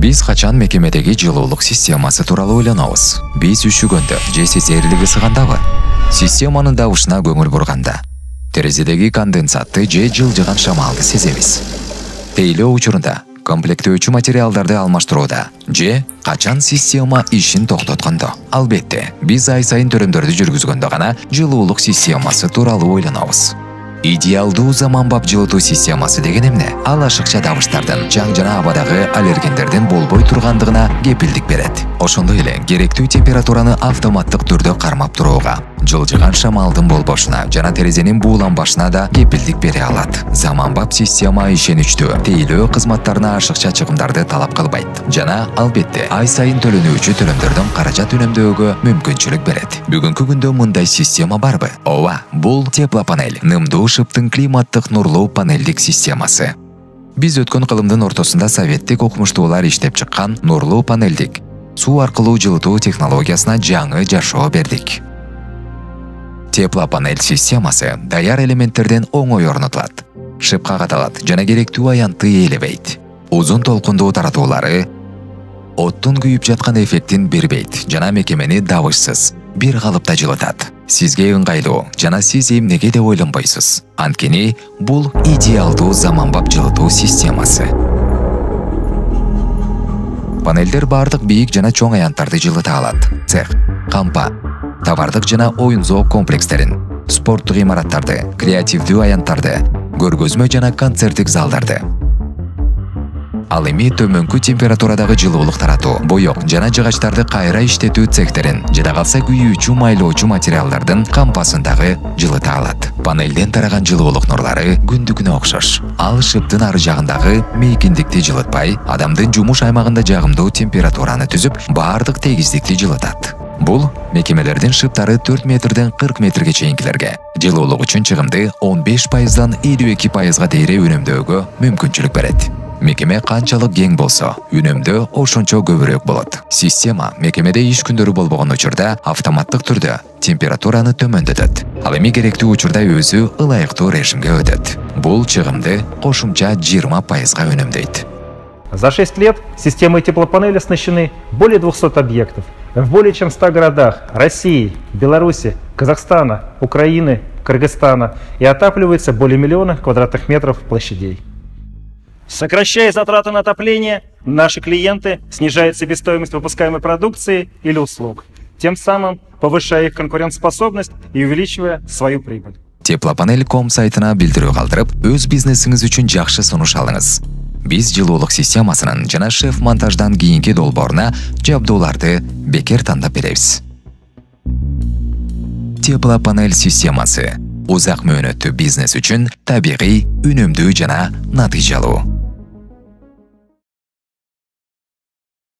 биз качан мекемедеги жылуулук системасы тууралуу ойлонобуз биз үшүгөндө же сесээрлик ысыгандабы системанын добушуна көңүл бурганда терезедеги конденсатты же жылжыган шамалды сезебиз тейлөө учурунда комплектөөчү материалдарды алмаштырууда же качан система ишин токтоткондо албетте биз ай сайын төлөмдөрдү жүргүзгөндө гана жылуулук системасы тууралуу ойлонобуз идеалдуу заманбап жылытуу системасы деген эмне ал ашыкча дабыштардын жаң жана абадагы аллергендердин болбой тургандыгына кепилдик берет ошондой эле керектүү температураны автоматтык түрдө кармап турууга жылжыган шамалдын болбошуна жана терезенин бууланбашына да кепилдик бере алат заманбап система ишеничтүү тейлөө кызматтарына ашыкча чыгымдарды талап кылбайт жана албетте ай сайын төлөнүүчү төлөмдөрдөн каражат үнөмдөөгө мүмкүнчүлүк берет бүгүнкү күндө мындай система барбы ооба бул теплопанель нымдуу шыптын климаттык нурлуу панелдик системасы биз өткөн кылымдын ортосунда советтик окумуштуулар иштеп чыккан нурлуу панелдик суу аркылуу жылытуу технологиясына жаңы жашоо бердик теплопанель системасы даяр элементтерден оңой орнотулат шыпка каталат жана керектүү аянтты ээлебейт узун толкундуу таратуулары оттун күйүп жаткан эффектин бербейт жана мекемени дабышсыз бир калыпта жылытат. Сизге ыңгайлуу жана сиз эмнеге деп ойлонбойсуз? Анткени бул идеалдуу заманбап жылытуу системасы. Панелдер баардык бийик жана чоң аянттарды жылыта алат. Цех кампа товардык жана оюн зоок комплекстерин спорттук имараттарды креативдүү аянттарды көргөзмө жана концерттик залдарды. Ал эми төмөнкү температурадагы жылуулук таратуу боек жана жыгачтарды кайра иштетүү цехтерин жада калса күйүүчү майлоочу материалдардын кампасын дагы жылыта алат. Панелден тараган жылуулук нурлары күндүкүнө окшош. Ал шыптын ары жагындагы мейкиндикти жылытпай адамдын жумуш аймагында жагымдуу температураны түзүп баардык тегиздикти жылытат бул мекемелердин шыптары төрт метрден кырк метрге чейинкилерге. Жылуулук үчүн чыгымды он беш пайыздан элүү эки пайызга дейре үнөмдөөгө мүмкүнчүлүк берет. Мекеме канчалык кең болсо үнөмдөө ошончо көбүрөөк болот. Система мекемеде иш күндөрү болбогон учурда автоматтык түрдө температураны төмөндөтөт. Ал эми керектүү учурда өзү ылайыктуу режимге өтөт. Бул чыгымды кошумча жыйырма пайызга үнөмдөйт. За 6 лет системой теплопанели оснащены более 200 объектов. В более чем 100 городах России, Беларуси, Казахстана, Украины, Кыргызстана и отапливается более миллиона квадратных метров площадей. Сокращая затраты на отопление, наши клиенты снижают себестоимость выпускаемой продукции или услуг, тем самым повышая их конкурентоспособность и увеличивая свою прибыль. теплопанель ком сайтына билдирүү калтырып өз бизнесиңиз үчүн жакшы сунуш алыңыз биз жылуулук системасынын жана шеф монтаждан кийинки долбооруна жабдууларды бекер тандап беребиз теплопанель системасы узак мөөнөттүү бизнес үчүн табигый үнөмдүү жана натыйжалуу